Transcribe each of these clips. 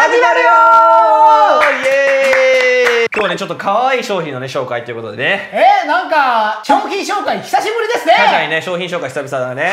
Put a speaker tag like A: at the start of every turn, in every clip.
A: 始まるよー！イエーイ！今日はねちょっと可愛い商品のね紹介ということでね。
B: えー、なんか商品紹介久しぶりですね！
A: 確かにね商品紹介久々だね。
B: はい。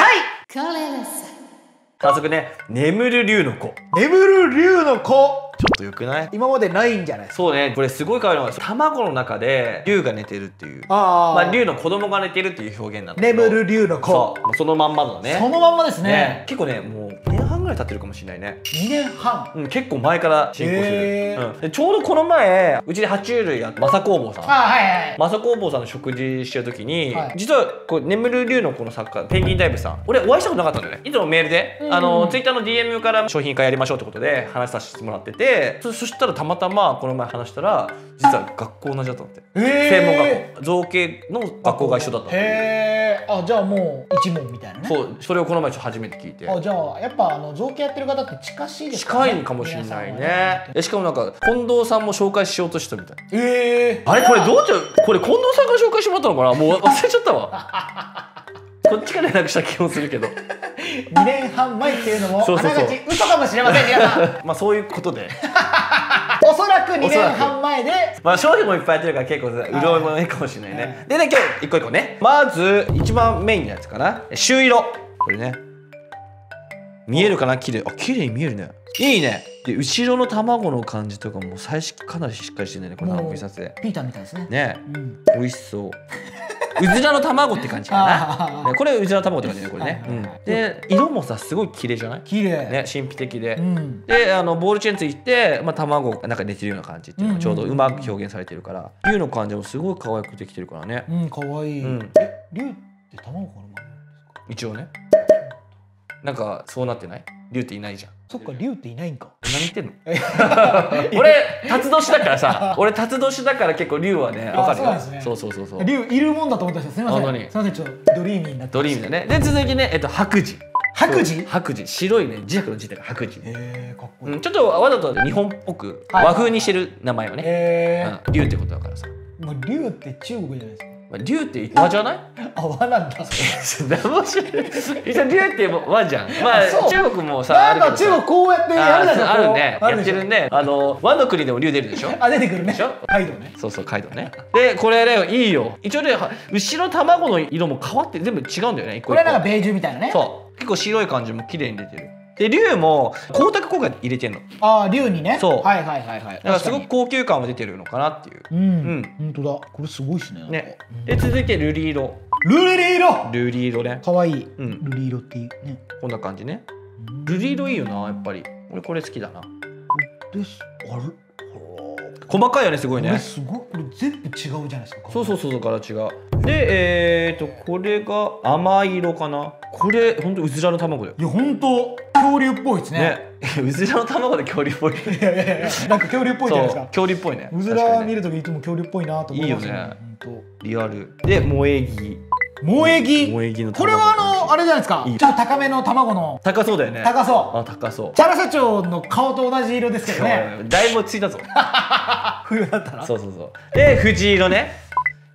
A: 早速ね眠る竜の子。ちょ
B: 眠る竜の子。
A: っとよくない？
B: 今までないんじゃない
A: そうねこれすごい可愛いのが卵の中で竜が寝てるっていう。
B: あー。
A: まあ竜の子供が寝てるっていう表現なんだけど。
B: 眠る竜の子。
A: そのまんまのね。
B: そのまんまです
A: ね。
B: ね
A: 結構ねもう2年半ぐらい経ってるかもしれないね。
B: 2年半。
A: うん、結構前から進行してる、うん。でちょうどこの前うちで爬虫類やマサ工房さん。
B: あはいはい
A: マサ工房さんの食事してる時に、
B: はい。
A: 実はこう眠る竜のこの作家ペンギンタイプさん。俺お会いしたことなかったんだよね。いつもメールで、
B: うん
A: あのツイッターの DM から商品化やりましょうってことで話させてもらってて。そそしたらたまたまこの前話したら実は学校同じだったんだって、
B: えー。
A: 専門学校。造形の学校が一緒だったっていう
B: あじゃあもう一問みたいなね。
A: そうそれをこの前ちょっと初めて聞いて。
B: あじゃあやっぱあの造形やってる方って近しいですかね。
A: 近いかもしれないね。えしかもなんか近藤さんも紹介しようとしたみたい。
B: ええ
A: あれこれどうちゃこれ近藤さんから紹介してもらったのかな？もう忘れちゃったわ。こっちから連絡した気もするけど。
B: 2年半前っていうのもあながち嘘かもしれません皆さん。
A: まあそういうことで
B: 2年半前で。
A: まあ商品もいっぱいやってるから結構潤いもいいかもしれないね。でね今日一個一個ね。まず一番メインのやつかな。朱色。これね。見えるかな？綺麗。あ綺麗に見えるね。いいね。で後ろの卵の感じとかも最初かなりしっかりしてるねこの
B: もう
A: 印刷で
B: ピーターみたいですね。
A: ね。
B: うん。
A: 美味しそううずらの卵って感じかな、ねこれうずらの卵って感じねこれね、うん。で色もさすごい綺麗じゃない？
B: 綺麗。
A: ね神秘的で、
B: うん。
A: であのボールチェーンついて、まあ、卵が中に寝てるような感じっていうのがちょうど
B: うんうん
A: うまく表現されてるから。竜の感じもすごい可愛くできてるからね。
B: うん可愛い。
A: うん。
B: え竜って卵から生まれるんですか？
A: 一応ね。なんかそうなってない？竜っていないじゃん
B: そっか竜っていないんか。
A: 何言ってんの？俺辰年だからさ俺辰年だから結構竜はねわかるよ。
B: あそう
A: そうそうそうそう。
B: 竜いるもんだと思ってましたすみません。すみませんちょっとドリーミーになって。
A: ドリームだね。で続いてねえっと白磁。
B: 白磁？
A: 白磁。白いね。磁石の磁だから白磁。
B: えー、かっこいい、
A: うん、ちょっとわざと日本っぽく
B: はい
A: 和風にしてる名前をね、
B: え
A: うん、竜ってことだからさ、
B: ー、もう竜って中国じゃないですか。
A: まあ、竜って和じゃない？
B: あ和なんだ。
A: 何も知らない。一応竜って和じゃん。まあ中国もさあ
B: 中国こうやってやるじゃないですか
A: ああるねやってるね。あの和の国でも竜出るでしょ？
B: あ出てくるね。
A: でしょ？
B: カイドウね。
A: そうそうカイドウね。でこれねいいよ。一応ねは後ろ卵の色も変わって全部違うんだよね
B: これなんかベージュみたいなね。
A: そう。結構白い感じも綺麗に出てるで竜も光沢効果入れてんの。
B: ああ竜にね。
A: そう。
B: はいはいはいはい。
A: だからすごく
B: 確
A: 高級感は出てるのかなっていう。
B: かにう
A: うん。
B: ん本当だ。これすごいっすね
A: ね。で続いて瑠璃色
B: ルリリ色
A: 瑠璃色ね。
B: かわいい。
A: うん。
B: ルリ色っていうね。
A: こんな感じね。瑠璃色いいよなやっぱり。俺これ好きだな。
B: です。あれ
A: 細かいよねすごいね。
B: すごい。これ全部違うじゃないですか
A: そうそうそうそう柄違う。でえー、とこれが甘い色かな。これほんとうずらの卵だよ。
B: いや本当恐竜っぽいですね。
A: ね。うずらの卵で恐竜っぽい。
B: いやいやいやなんか恐竜っぽいじゃないですか。
A: 恐竜っぽいね。
B: うず
A: ら
B: 見るときいつも恐竜っぽいなと思います
A: いいよね。
B: 本
A: リアル。で萌え木
B: 当萌え木
A: 萌え木の卵。
B: これはあのあれじゃないですか。
A: いい。
B: ちょっと高めの卵の。
A: 高そうだよね。
B: 高そう。
A: あ高そう。
B: チャラ社長の顔と同じ色ですけどね。
A: だいぶついたぞ。
B: 冬だったら。
A: そうそうそう。で藤色ね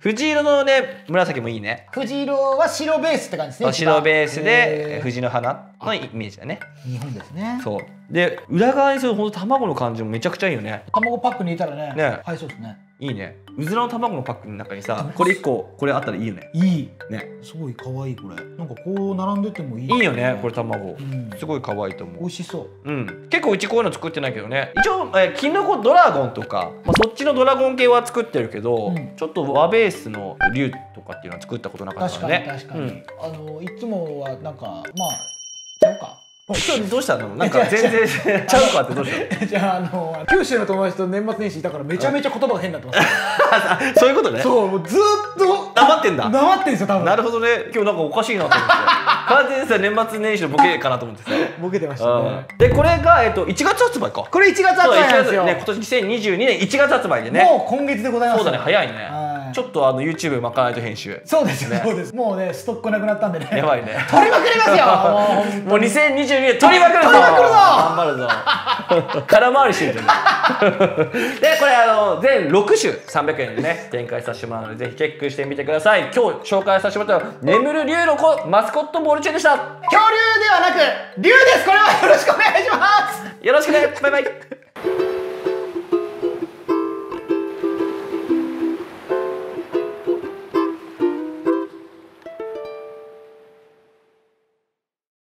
A: 藤色のね紫もいいね。
B: 藤色は白ベースって感じですね
A: 白ベースで藤の花のイメージだね。
B: 日本ですね。
A: そう。で裏側にするほんと卵の感じもめちゃくちゃいいよね。
B: 卵パックに入れたらね
A: ね。
B: はいそうですね
A: いいね。うずらの卵のパックの中にさこれ1個これあったらいいよね。
B: いい。
A: ね。
B: すごい可愛いこれ。なんかこう並んでてもいい。
A: いいよねこれ卵。
B: うん。
A: すごい可愛いと思う。
B: 美味しそう。
A: うん、結構うちこういうの作ってないけどね。一応、えーキノコドラゴンとか、まあ、そっちのドラゴン系は作ってるけど、
B: うん。
A: ちょっと和ベースの竜とかっていうのは作ったことなかった
B: 確
A: からね。
B: かに確かに、
A: うん。
B: あのいつもはなんかまあ
A: 今日どうしたの？なんか全然ちゃうかってどうしたの？
B: じゃああの九州の友達と年末年始いたからめちゃめちゃ言葉が変になってます。
A: そういうことね。
B: そうもうずーっと
A: 黙ってんだ。
B: 黙ってんですよ多分。
A: なるほどね。今日なんかおかしいなと思って。完全にさ年末年始のボケかなと思ってさ。
B: ボケてましたね。
A: うん。でこれが、えっと、1月発売か。
B: これ1月発売なんですよ、
A: ね今年2022年1月発売でね。
B: もう今月でございます。
A: そうだね早いね、
B: はい
A: ちょっとあの YouTube 巻かないと編集。
B: そうですよ、
A: ね。
B: そうです。もうねストックなくなったんでね。
A: やばいね。
B: 取りまくりますよ。もう
A: もう2022年取りまくるぞ。
B: 取りまくるぞ。
A: 頑張るぞ。空回りしてるじゃん。でこれあの全6種300円でね展開させてもらうのでぜひチェックしてみてください。今日紹介させてもらったのは眠る竜の子マスコットボールチェンでした。
B: 恐竜ではなく竜です。これはよろしくお願いします。
A: よろしくね。バイバイ